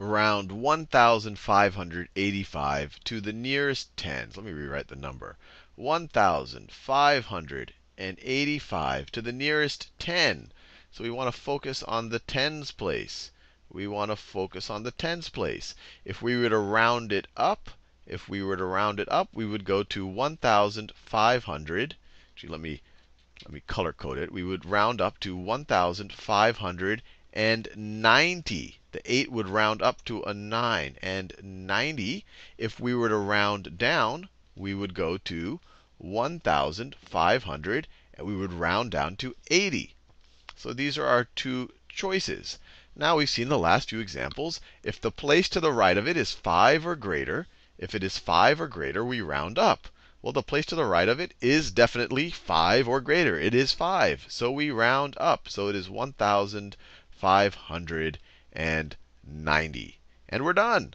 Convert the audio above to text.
round 1,585 to the nearest tens. Let me rewrite the number. 1,585 to the nearest 10. So we want to focus on the tens place. We want to focus on the tens place. If we were to round it up, if we were to round it up, we would go to 1,500. Actually, let me let me color code it. We would round up to 1,590. The 8 would round up to a 9. And 90, if we were to round down, we would go to 1,500, and we would round down to 80. So these are our two choices. Now we've seen the last few examples. If the place to the right of it is 5 or greater, if it is 5 or greater, we round up. Well, the place to the right of it is definitely 5 or greater. It is 5. So we round up. So it is 1,590. And we're done.